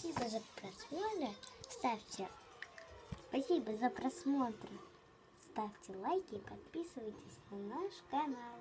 Спасибо за просмотр. Ставьте. Спасибо за просмотр. Ставьте лайки и подписывайтесь на наш канал.